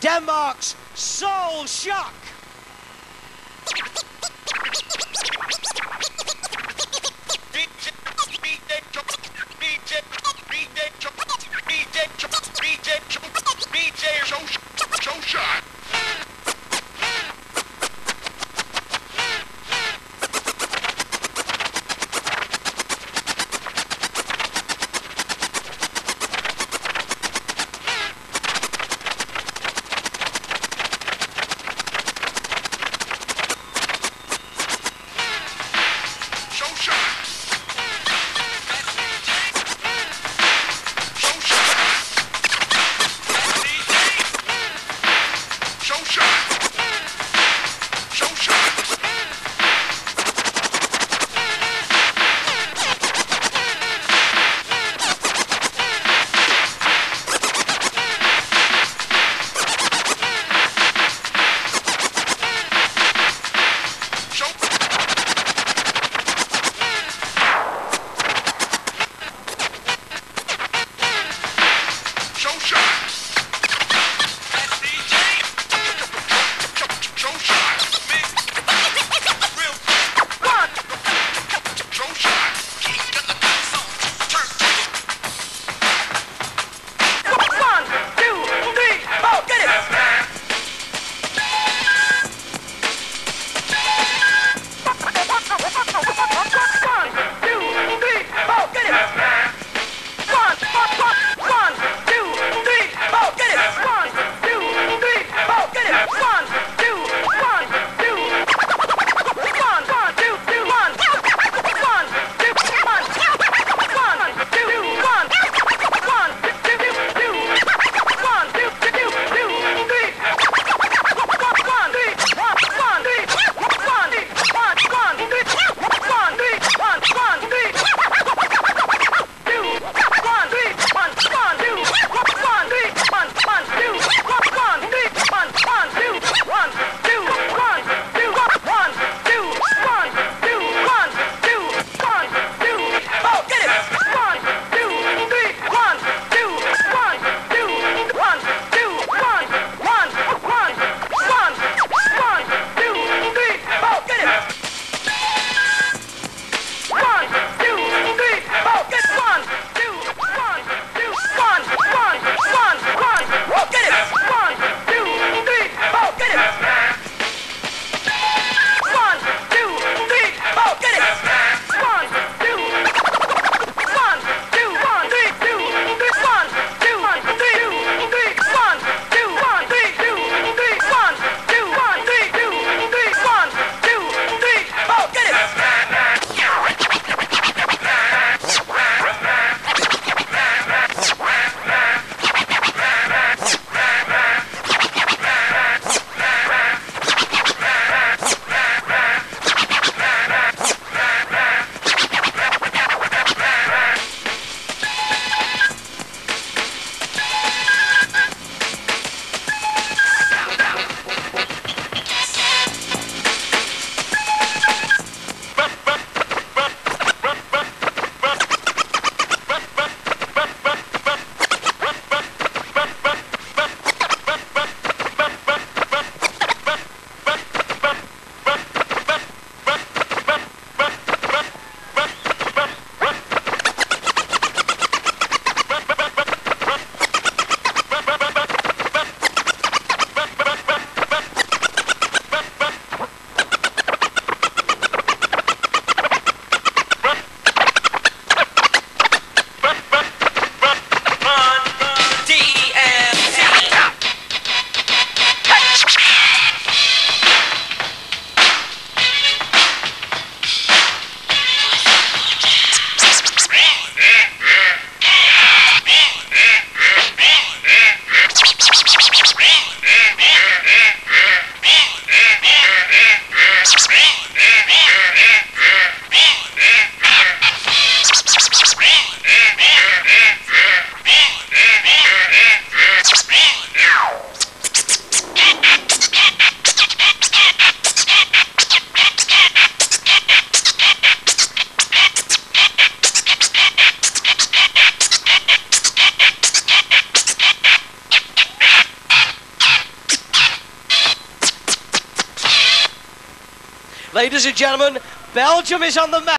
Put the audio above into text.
Denmark's Soul Shock. Ladies and gentlemen, Belgium is on the map.